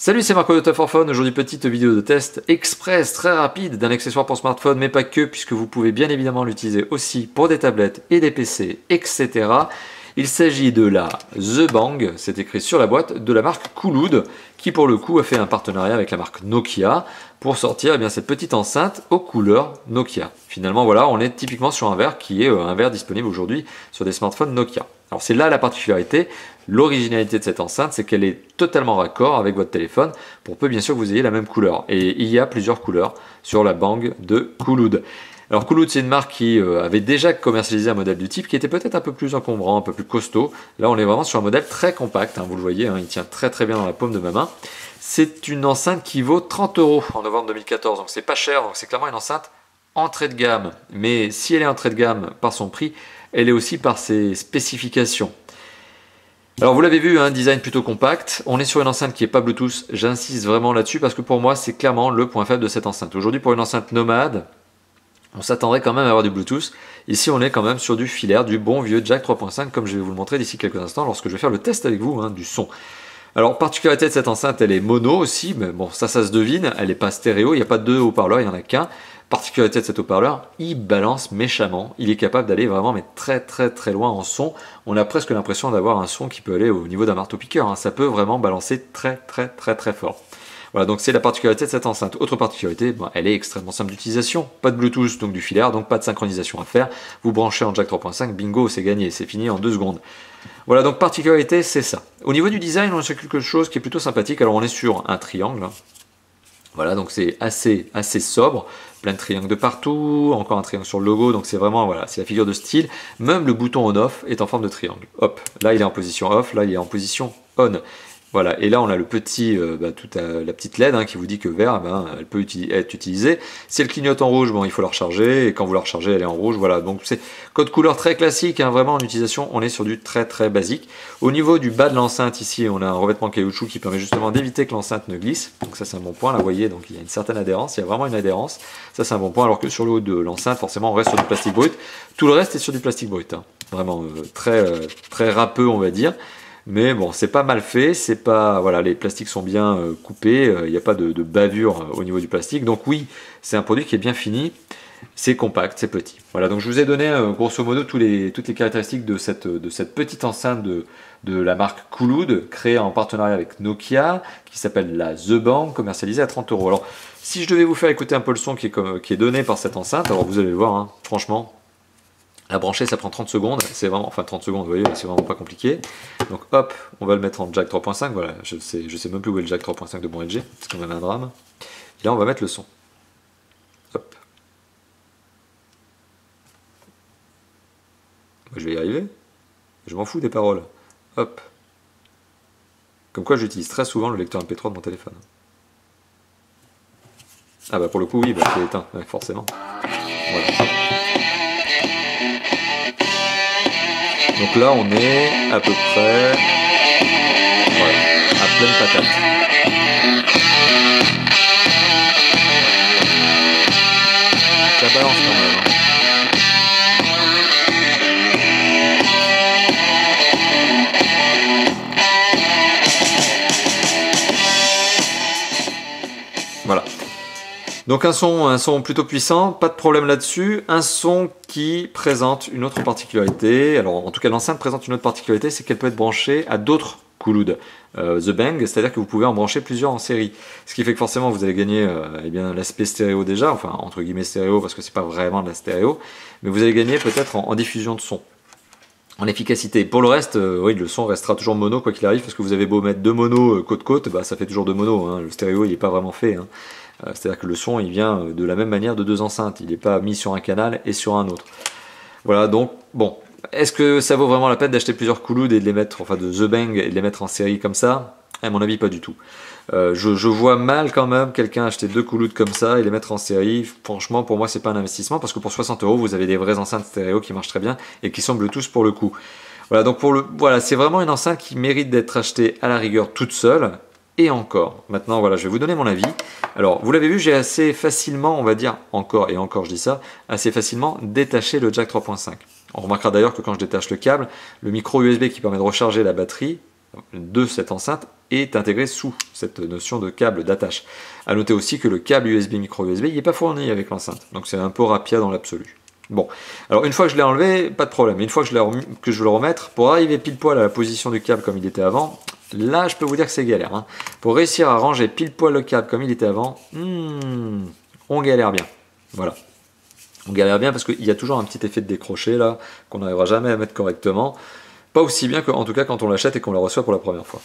Salut, c'est Marco de Tough Aujourd'hui, petite vidéo de test express très rapide d'un accessoire pour smartphone, mais pas que, puisque vous pouvez bien évidemment l'utiliser aussi pour des tablettes et des PC, etc. Il s'agit de la The Bang, c'est écrit sur la boîte, de la marque Coolood, qui pour le coup a fait un partenariat avec la marque Nokia pour sortir eh cette petite enceinte aux couleurs Nokia. Finalement, voilà, on est typiquement sur un verre qui est euh, un verre disponible aujourd'hui sur des smartphones Nokia. Alors c'est là la particularité, l'originalité de cette enceinte, c'est qu'elle est totalement raccord avec votre téléphone, pour peu bien sûr que vous ayez la même couleur. Et il y a plusieurs couleurs sur la Bang de Coolood. Alors Coolood c'est une marque qui euh, avait déjà commercialisé un modèle du type qui était peut-être un peu plus encombrant, un peu plus costaud. Là on est vraiment sur un modèle très compact, hein, vous le voyez, hein, il tient très très bien dans la paume de ma main. C'est une enceinte qui vaut 30 euros en novembre 2014, donc c'est pas cher, donc c'est clairement une enceinte entrée de gamme. Mais si elle est entrée de gamme par son prix, elle est aussi par ses spécifications. Alors vous l'avez vu, un design plutôt compact. On est sur une enceinte qui n'est pas Bluetooth. J'insiste vraiment là-dessus parce que pour moi c'est clairement le point faible de cette enceinte. Aujourd'hui pour une enceinte nomade, on s'attendrait quand même à avoir du Bluetooth. Ici on est quand même sur du filaire, du bon vieux jack 3.5 comme je vais vous le montrer d'ici quelques instants lorsque je vais faire le test avec vous hein, du son. Alors particularité de cette enceinte, elle est mono aussi, mais bon ça ça se devine, elle n'est pas stéréo, il n'y a pas deux haut-parleurs, il n'y en a qu'un. De cet haut-parleur, il balance méchamment. Il est capable d'aller vraiment mais très très très loin en son. On a presque l'impression d'avoir un son qui peut aller au niveau d'un marteau-piqueur. Hein. Ça peut vraiment balancer très très très très fort. Voilà, donc c'est la particularité de cette enceinte. Autre particularité, elle est extrêmement simple d'utilisation. Pas de Bluetooth, donc du filaire, donc pas de synchronisation à faire. Vous branchez en jack 3.5, bingo, c'est gagné, c'est fini en deux secondes. Voilà, donc particularité, c'est ça. Au niveau du design, on a quelque chose qui est plutôt sympathique. Alors on est sur un triangle. Hein. Voilà, donc c'est assez, assez sobre plein de triangles de partout, encore un triangle sur le logo, donc c'est vraiment, voilà, c'est la figure de style. Même le bouton on-off est en forme de triangle. Hop, là il est en position off, là il est en position on. Voilà, et là on a le petit, euh, bah, toute la, petite LED hein, qui vous dit que vert, ben, elle peut être utilisée. Si elle clignote en rouge, bon, il faut la recharger, et quand vous la rechargez, elle est en rouge. Voilà, donc c'est code couleur très classique, hein, vraiment en utilisation, on est sur du très très basique. Au niveau du bas de l'enceinte, ici, on a un revêtement caoutchouc qui permet justement d'éviter que l'enceinte ne glisse. Donc ça c'est un bon point, là vous voyez, donc il y a une certaine adhérence, il y a vraiment une adhérence. Ça c'est un bon point, alors que sur le haut de l'enceinte, forcément on reste sur du plastique brut. Tout le reste est sur du plastique brut, hein. vraiment euh, très, euh, très râpeux on va dire. Mais bon, c'est pas mal fait, c'est pas voilà, les plastiques sont bien euh, coupés, euh, il n'y a pas de, bavure euh, au niveau du plastique. Donc oui, c'est un produit qui est bien fini, c'est compact, c'est petit. Voilà, donc je vous ai donné grosso modo toutes les caractéristiques de cette, de petite enceinte de, de la marque Coolood, créée en partenariat avec Nokia, qui s'appelle la The Bang, commercialisée à 30 euros. Alors, si je devais vous faire écouter un peu le son qui est, qui est donné par cette enceinte, alors vous allez le voir, hein, franchement, la brancher, ça prend 30 secondes, c'est vraiment, enfin 30 secondes, vous voyez, c'est vraiment pas compliqué. Donc hop, on va le mettre en jack 3.5, voilà, je sais, je sais même plus où est le jack 3.5 de mon LG, c'est quand même un drame. Et là, on va mettre le son. Hop. je vais y arriver. Je m'en fous des paroles. Hop. Comme quoi, j'utilise très souvent le lecteur MP3 de mon téléphone. Ah bah pour le coup, oui, bah, c'est éteint, forcément. Voilà. Donc là, on est à peu près à pleine patate. Donc un son, un son plutôt puissant, pas de problème là-dessus. Un son qui présente une autre particularité. Alors en tout cas l'enceinte présente une autre particularité, c'est qu'elle peut être branchée à d'autres Coolood euh, The Bang, c'est-à-dire que vous pouvez en brancher plusieurs en série. Ce qui fait que forcément vous allez gagner euh, eh bien l'aspect stéréo déjà, enfin entre guillemets stéréo parce que c'est pas vraiment de la stéréo, mais vous allez gagner peut-être en, diffusion de son en efficacité. Pour le reste, euh, oui, le son restera toujours mono quoi qu'il arrive, parce que vous avez beau mettre deux monos côte côte, bah, ça fait toujours deux monos. Hein. Le stéréo, il n'est pas vraiment fait. Hein. Euh, c'est-à-dire que le son, il vient de la même manière de deux enceintes. Il n'est pas mis sur un canal et sur un autre. Voilà, donc, bon. Est-ce que ça vaut vraiment la peine d'acheter plusieurs Coolood et de les mettre, enfin de The Bang et de les mettre en série comme ça? À mon avis, pas du tout. Euh, je, vois mal quand même quelqu'un acheter deux Coolood comme ça et les mettre en série. Franchement, pour moi, c'est pas un investissement parce que pour 60 euros, vous avez des vraies enceintes stéréo qui marchent très bien et qui sont Bluetooth pour le coup. Voilà, donc pour le, voilà, c'est vraiment une enceinte qui mérite d'être achetée à la rigueur toute seule et encore. Maintenant, voilà, je vais vous donner mon avis. Alors, vous l'avez vu, j'ai assez facilement, on va dire, encore et encore, je dis ça, assez facilement détaché le jack 3.5. On remarquera d'ailleurs que quand je détache le câble, le micro USB qui permet de recharger la batterie de cette enceinte est intégré sous cette notion de câble d'attache. A noter aussi que le câble USB micro USB n'est pas fourni avec l'enceinte, donc c'est un peu rapide dans l'absolu. Bon, alors une fois que je l'ai enlevé, pas de problème. Une fois que je, que je veux le remettre, pour arriver pile poil à la position du câble comme il était avant, là je peux vous dire que c'est galère. Hein. Pour réussir à ranger pile poil le câble comme il était avant, hmm, on galère bien. Voilà. On galère bien parce qu'il y a toujours un petit effet de décroché là, qu'on n'arrivera jamais à mettre correctement. Pas aussi bien qu'en tout cas quand on l'achète et qu'on la reçoit pour la première fois.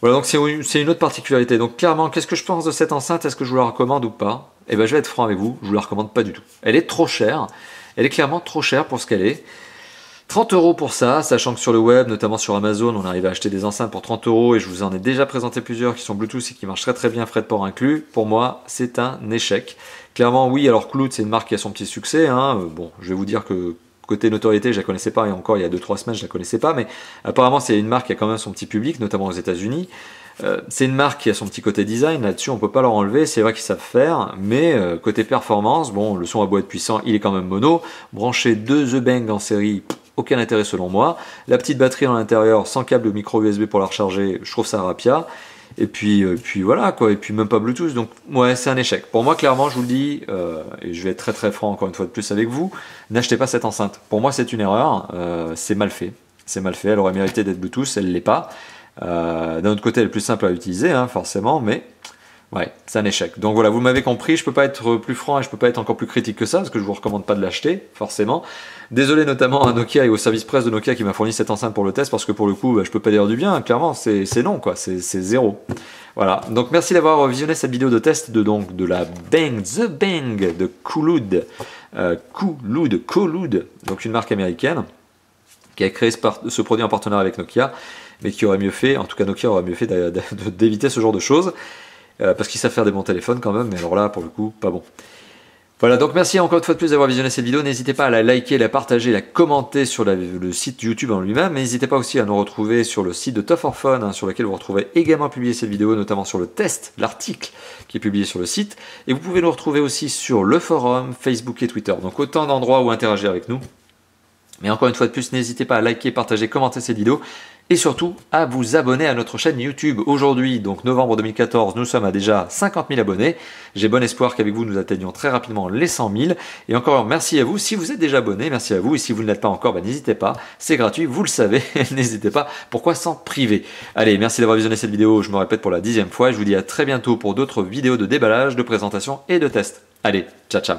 Voilà, donc c'est une autre particularité. Donc clairement, qu'est-ce que je pense de cette enceinte? Est-ce que je vous la recommande ou pas? Eh bien, je vais être franc avec vous, je vous la recommande pas du tout. Elle est trop chère. Elle est clairement trop chère pour ce qu'elle est. 30 euros pour ça, sachant que sur le web, notamment sur Amazon, on arrive à acheter des enceintes pour 30 euros et je vous en ai déjà présenté plusieurs qui sont Bluetooth et qui marchent très très bien, frais de port inclus. Pour moi, c'est un échec. Clairement, oui, alors Cloud, c'est une marque qui a son petit succès. Hein. Bon, je vais vous dire que Côté notoriété, je la connaissais pas, et encore il y a 2-3 semaines, je la connaissais pas, mais apparemment c'est une marque qui a quand même son petit public, notamment aux États-Unis. Euh, c'est une marque qui a son petit côté design, là-dessus on peut pas leur enlever, c'est vrai qu'ils savent faire, mais euh, côté performance, bon, le son à être puissant, il est quand même mono. Brancher deux The Bang en série, aucun intérêt selon moi. La petite batterie à l'intérieur, sans câble micro USB pour la recharger, je trouve ça rapia. Et puis, euh, puis voilà quoi, et puis même pas Bluetooth, donc ouais, c'est un échec. Pour moi, clairement, je vous le dis, euh, et je vais être très très franc encore une fois de plus avec vous, n'achetez pas cette enceinte. Pour moi, c'est une erreur, euh, c'est mal fait. C'est mal fait, elle aurait mérité d'être Bluetooth, elle l'est pas. D'un autre côté, elle est plus simple à utiliser, hein, forcément, mais Ouais, c'est un échec. Donc voilà, vous m'avez compris, je peux pas être plus franc et je peux pas être encore plus critique que ça, parce que je vous recommande pas de l'acheter, forcément. Désolé notamment à Nokia et au service presse de Nokia qui m'a fourni cette enceinte pour le test, parce que pour le coup, bah, je peux pas dire du bien, clairement, c'est non, quoi, c'est zéro. Voilà, donc merci d'avoir visionné cette vidéo de test de, donc, de la Bang, The Bang de Coolood, euh, Coolood, donc une marque américaine, qui a créé ce, ce produit en partenariat avec Nokia, mais qui aurait mieux fait, en tout cas Nokia aurait mieux fait d'éviter ce genre de choses. Euh, parce qu'ils savent faire des bons téléphones quand même, mais alors là, pour le coup, pas bon. Voilà, donc merci encore une fois de plus d'avoir visionné cette vidéo. N'hésitez pas à la liker, la partager, la commenter sur le site YouTube en lui-même. N'hésitez pas aussi à nous retrouver sur le site de Tough or Fun, hein, sur lequel vous retrouvez également publié cette vidéo, notamment sur le test, l'article qui est publié sur le site. Et vous pouvez nous retrouver aussi sur le forum, Facebook et Twitter. Donc autant d'endroits où interagir avec nous. Mais encore une fois de plus, n'hésitez pas à liker, partager, commenter cette vidéo et surtout à vous abonner à notre chaîne YouTube. Aujourd'hui, donc novembre 2014, nous sommes à déjà 50 000 abonnés. J'ai bon espoir qu'avec vous, nous atteignions très rapidement les 100 000. Et encore, merci à vous. Si vous êtes déjà abonné, merci à vous. Et si vous ne l'êtes pas encore, bah, n'hésitez pas. C'est gratuit, vous le savez. n'hésitez pas. Pourquoi s'en priver? Allez, merci d'avoir visionné cette vidéo. Je me répète pour la dixième fois. Je vous dis à très bientôt pour d'autres vidéos de déballage, de présentation et de tests. Allez, ciao ciao